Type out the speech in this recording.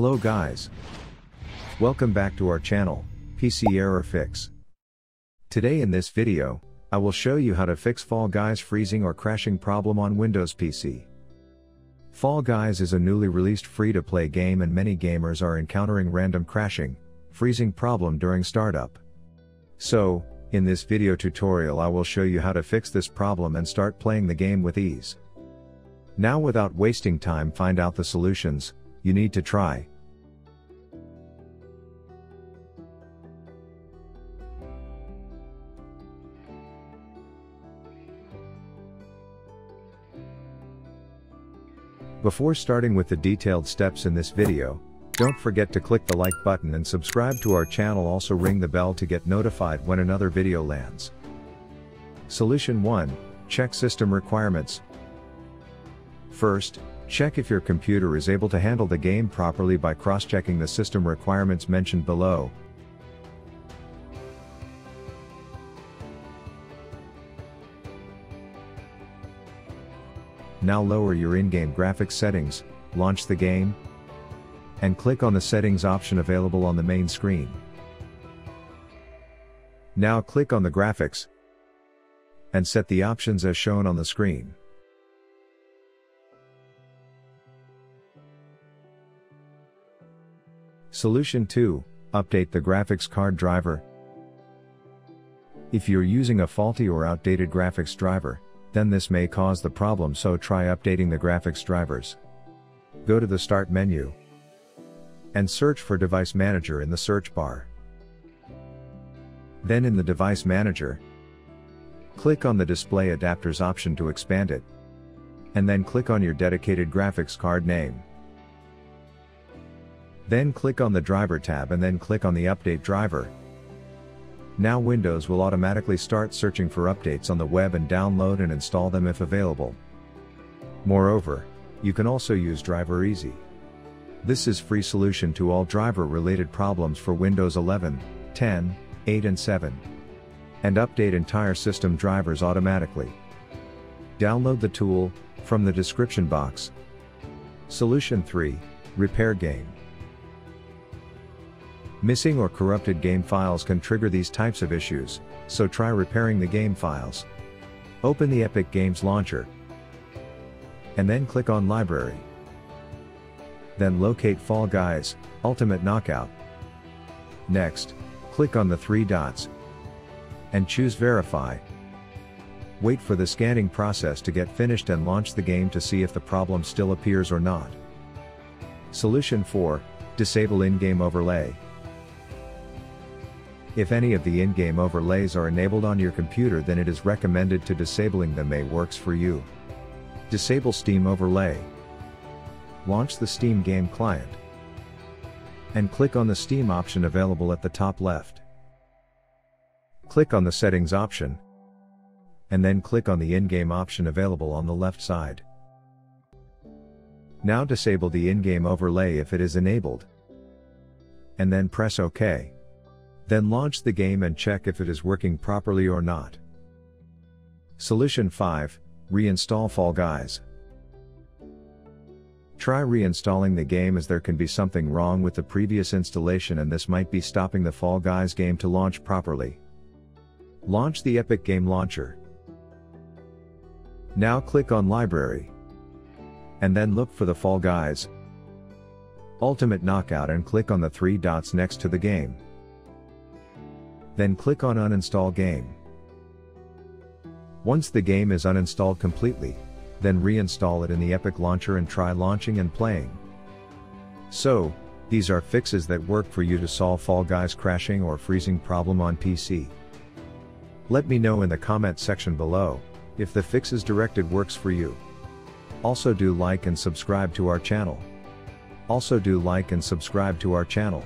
Hello guys. Welcome back to our channel, PC Error Fix. Today in this video, I will show you how to fix Fall Guys freezing or crashing problem on Windows PC. Fall Guys is a newly released free-to-play game and many gamers are encountering random crashing, freezing problem during startup. So, in this video tutorial I will show you how to fix this problem and start playing the game with ease. Now without wasting time find out the solutions, you need to try. Before starting with the detailed steps in this video, don't forget to click the like button and subscribe to our channel also ring the bell to get notified when another video lands. Solution 1, check system requirements. First, check if your computer is able to handle the game properly by cross-checking the system requirements mentioned below. Now lower your in-game graphics settings, launch the game, and click on the settings option available on the main screen. Now click on the graphics and set the options as shown on the screen. Solution 2, update the graphics card driver. If you're using a faulty or outdated graphics driver, then this may cause the problem so try updating the graphics drivers. Go to the Start menu and search for Device Manager in the search bar. Then in the Device Manager, click on the Display Adapters option to expand it. And then click on your dedicated graphics card name. Then click on the Driver tab and then click on the Update Driver. Now Windows will automatically start searching for updates on the web and download and install them if available. Moreover, you can also use Driver Easy. This is free solution to all driver related problems for Windows 11, 10, 8 and 7. And update entire system drivers automatically. Download the tool, from the description box. Solution 3, Repair Game. Missing or corrupted game files can trigger these types of issues, so try repairing the game files. Open the Epic Games Launcher. And then click on Library. Then locate Fall Guys, Ultimate Knockout. Next, click on the three dots. And choose Verify. Wait for the scanning process to get finished and launch the game to see if the problem still appears or not. Solution 4, Disable in-game overlay. If any of the in-game overlays are enabled on your computer then it is recommended to disabling them may works for you. Disable Steam overlay. Launch the Steam game client. And click on the Steam option available at the top left. Click on the settings option. And then click on the in-game option available on the left side. Now disable the in-game overlay if it is enabled. And then press OK. Then launch the game and check if it is working properly or not. Solution 5, Reinstall Fall Guys. Try reinstalling the game as there can be something wrong with the previous installation and this might be stopping the Fall Guys game to launch properly. Launch the Epic Game Launcher. Now click on Library. And then look for the Fall Guys Ultimate Knockout and click on the three dots next to the game. Then click on Uninstall Game. Once the game is uninstalled completely, then reinstall it in the Epic Launcher and try launching and playing. So, these are fixes that work for you to solve Fall Guys crashing or freezing problem on PC. Let me know in the comment section below, if the fixes directed works for you. Also do like and subscribe to our channel. Also do like and subscribe to our channel.